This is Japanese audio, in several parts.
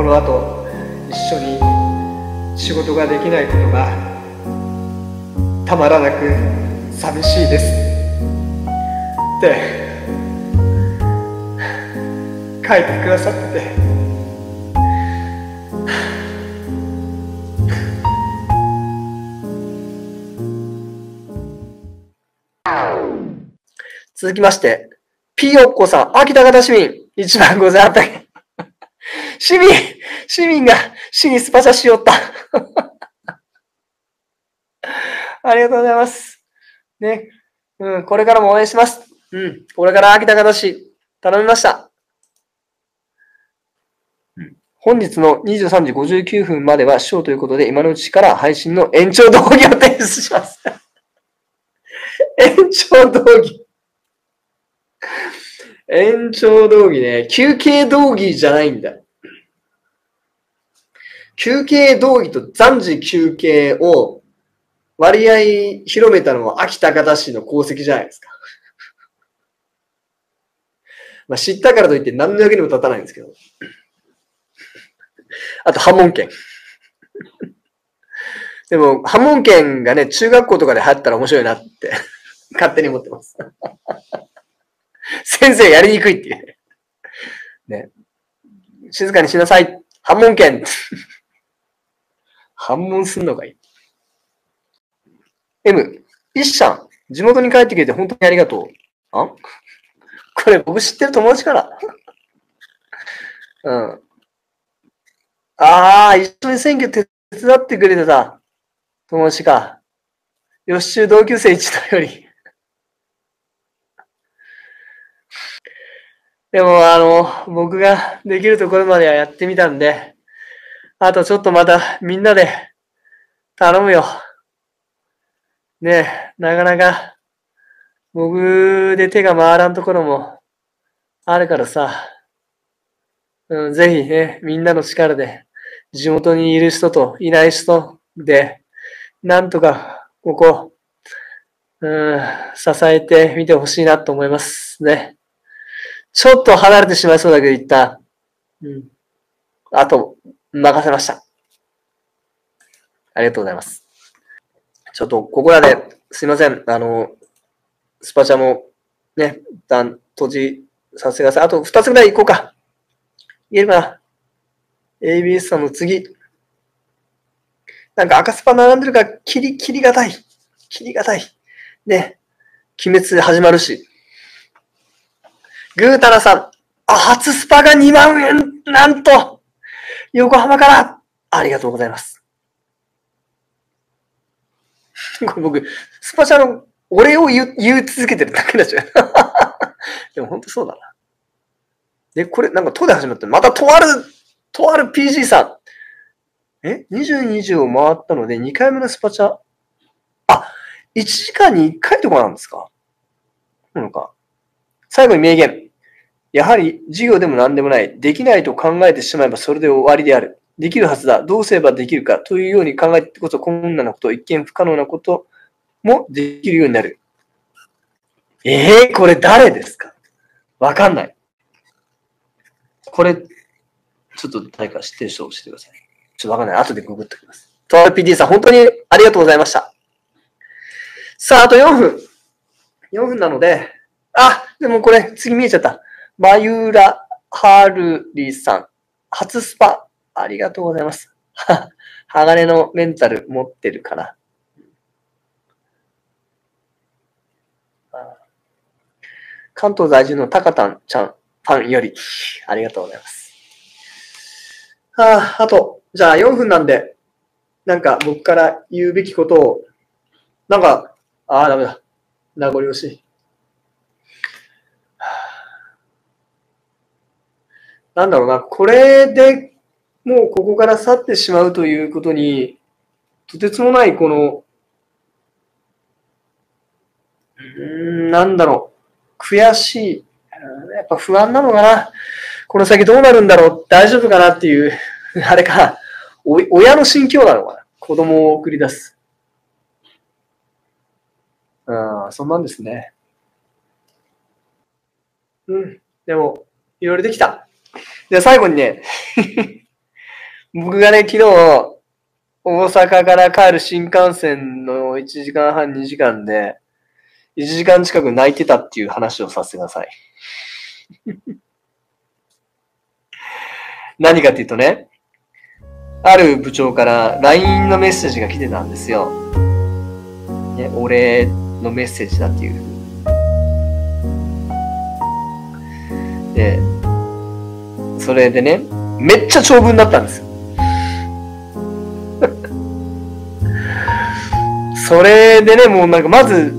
この後一緒に仕事ができないことがたまらなく寂しいですって書いてくださってて続きまして、P おっこさん、秋田方市民、1万5800円。市民、市民が市にスパチャしよった。ありがとうございます。ね。うん、これからも応援します。うん、これから秋田方市、頼みました。本日の23時59分まではショーということで、今のうちから配信の延長動議を提出します。延長動議。延長道義ね。休憩道義じゃないんだ。休憩道義と暫時休憩を割合広めたのは秋高田市の功績じゃないですか。まあ知ったからといって何の役にも立たないんですけど。あと、波紋券。でも、波紋券がね、中学校とかで流行ったら面白いなって勝手に思ってます。先生やりにくいっていう。ね。静かにしなさい。反問権。反問すんのがいい。M、一シャン、地元に帰ってくれて本当にありがとう。あ？これ僕知ってる友達から。うん。ああ、一緒に選挙手伝ってくれてた友達か。予習同級生一度より。でも、あの、僕ができるところまではやってみたんで、あとちょっとまたみんなで頼むよ。ねえ、なかなか僕で手が回らんところもあるからさ、うん、ぜひね、みんなの力で地元にいる人といない人で、なんとかここ、うん、支えてみてほしいなと思いますね。ちょっと離れてしまいそうだけど、一旦。うん。あと、任せました。ありがとうございます。ちょっと、ここらで、すいません。あの、スパチャも、ね、一旦閉じさせてください。あと、二つぐらい行こうか。いけるかな ?ABS さんの次。なんか赤スパ並んでるから、切り、切りがたい。切りがたい。ね。鬼滅始まるし。ぐーたらさん、あ、初スパが2万円なんと横浜からありがとうございます。これ僕、スパチャのお礼を言言い続けてるだけだし。でも本当そうだな。で、これなんかとで始まって、またとある、とある PG さん。え ?22 時を回ったので2回目のスパチャ。あ、1時間に1回とかなんですか？なのか。最後に名言。やはり授業でも何でもない。できないと考えてしまえばそれで終わりである。できるはずだ。どうすればできるか。というように考えてこそ困難なこと、一見不可能なこともできるようになる。ええー、これ誰ですか？わかんない。これ、ちょっと誰か知ってる人教えてください。ちょっとわかんない。後でググっておきます。トー PD さん、本当にありがとうございました。さあ、あと4分。4分なので、あ、でもこれ、次見えちゃった。マユーラハールリさん。初スパ。ありがとうございます。鋼のメンタル持ってるかな。関東在住のタカタンちゃん、ファンより、ありがとうございます。ああ、あと、じゃあ4分なんで、なんか僕から言うべきことを、なんか、ああ、ダメだ。名残惜しい。なんだろうな、これでもうここから去ってしまうということに、とてつもないこの、うん、なんだろう、悔しい。やっぱ不安なのかな。この先どうなるんだろう大丈夫かなっていう、あれか、お親の心境なのかな。子供を送り出す。うん、そんなんですね。うん、でも、いろいろできた。で、最後にね僕がね、昨日、大阪から帰る新幹線の1時間半、2時間で、1時間近く泣いてたっていう話をさせてください。何かっていうとね、ある部長から LINE のメッセージが来てたんですよ。ね、お礼のメッセージだっていう。で、それでね、めっちゃ長文だったんですよ。それでね、もうなんかまず、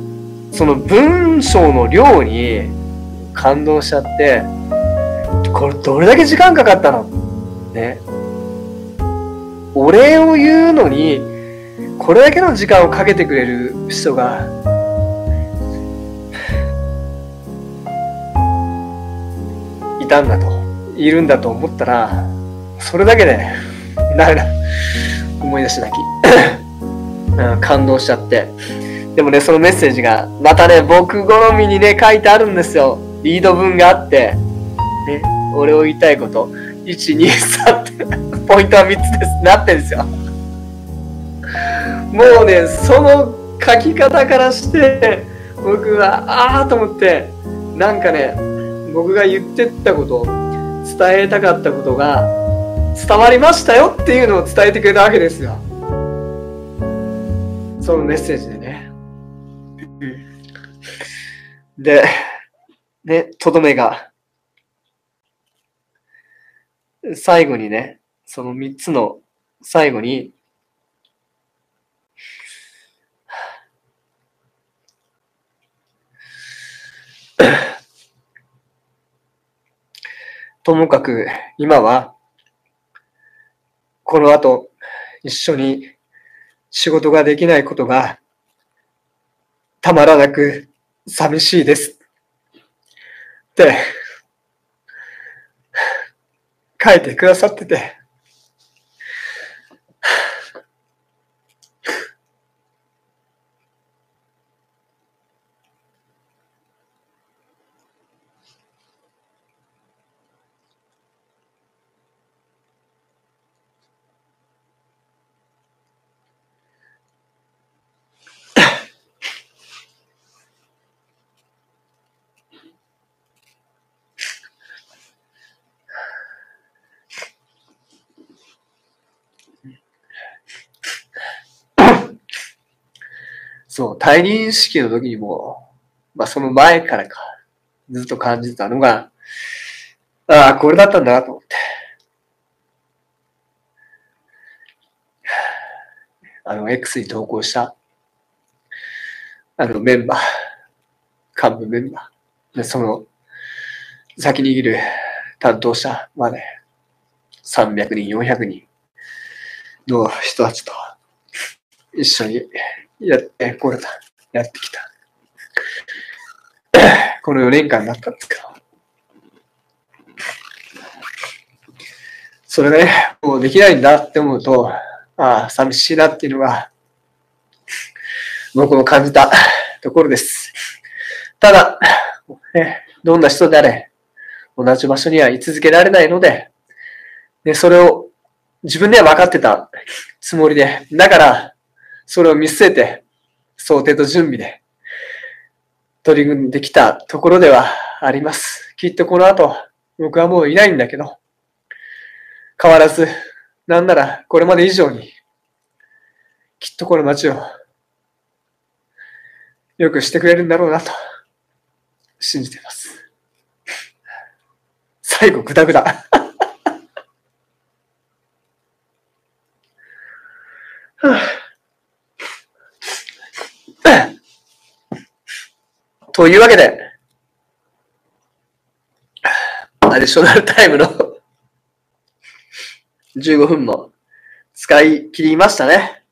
その文章の量に感動しちゃって、これどれだけ時間かかったの？ね。お礼を言うのに、これだけの時間をかけてくれる人が、いたんだと、いるんだと思ったら、それだけで、なな、思い出し泣き。感動しちゃって。でもね、そのメッセージが、またね、僕好みにね、書いてあるんですよ。リード文があって、ね、俺を言いたいこと、1、2、3って、ポイントは3つです。なってんですよ。もうね、その書き方からして、僕は、ああと思って、なんかね、僕が言ってったこと、伝えたかったことが、伝わりましたよっていうのを伝えてくれたわけですよ。そのメッセージでね。で、ね、とどめが、最後にね、その三つの最後に、ともかく今は、この後、一緒に仕事ができないことがたまらなく寂しいです。って書いてくださっててそう、退任式の時にも、まあその前からか、ずっと感じたのが、ああ、これだったんだなと思って。あの、X に投稿した、あの、メンバー、幹部メンバー、でその、先にいる担当者まで、300人、400人の人たちと一緒にやってこれた。やってきた。この4年間だったんですけど。それがね、もうできないんだって思うと、ああ、寂しいなっていうのが、僕も感じた ところです。ただ、ね、どんな人であれ、同じ場所には居続けられないので、でそれを自分では分かってたつもりで、だから、それを見据えて、想定と準備で取り組んできたところではあります。きっとこの後、僕はもういないんだけど、変わらず、なんならこれまで以上に、きっとこの街をよくしてくれるんだろうなと信じています。最後、ぐだぐだ。はあというわけで、アディショナルタイムの15分も使い切りましたね。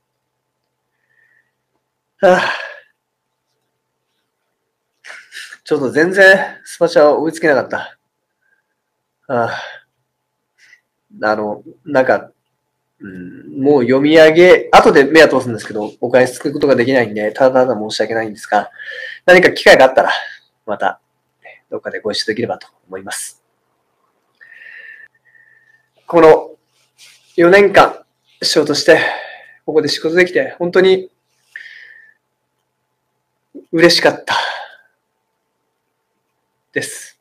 はあ、ちょっと全然スパチャを追いつけなかった。はあ、あの、なんか、うん、もう読み上げ、後で目は通すんですけど、お返しつくことができないんで、ただただ申し訳ないんですが、何か機会があったら、また、どっかでご一緒できればと思います。この4年間、師匠として、ここで仕事できて、本当に嬉しかったです。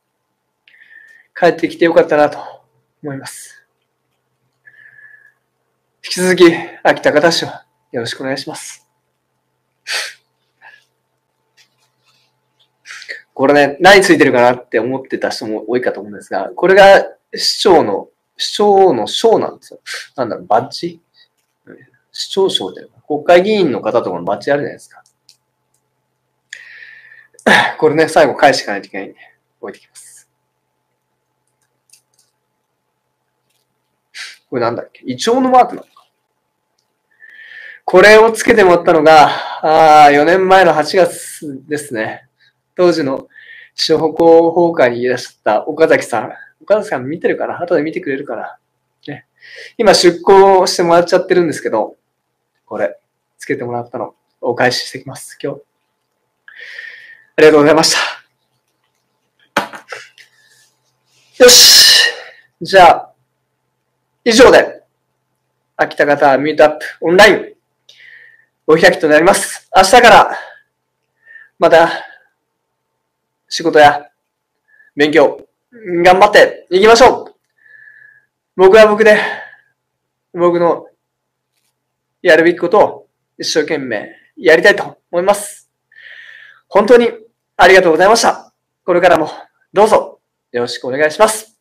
帰ってきてよかったなと思います。引き続き、秋高田方市をよろしくお願いします。これね、何ついてるかなって思ってた人も多いかと思うんですが、これが市長の、市長の賞なんですよ。なんだろう、バッジ？市長賞で、国会議員の方とかのバッジあるじゃないですか。これね、最後返していかないといけないんで、置いてきます。これなんだっけ？イチョウのマークなの？かこれをつけてもらったのが、あ、4年前の8月ですね。当時の小歩行崩壊にいらっしゃった岡崎さん。岡崎さん見てるかな？後で見てくれるかな？ね。今出向してもらっちゃってるんですけど、これ、つけてもらったの、お返ししてきます、今日。ありがとうございました。よし。じゃあ、以上で、秋田型ミートアップオンライン、お開きとなります。明日から、また、仕事や勉強、頑張っていきましょう僕は僕で、僕のやるべきことを一生懸命やりたいと思います。本当にありがとうございました。これからもどうぞよろしくお願いします。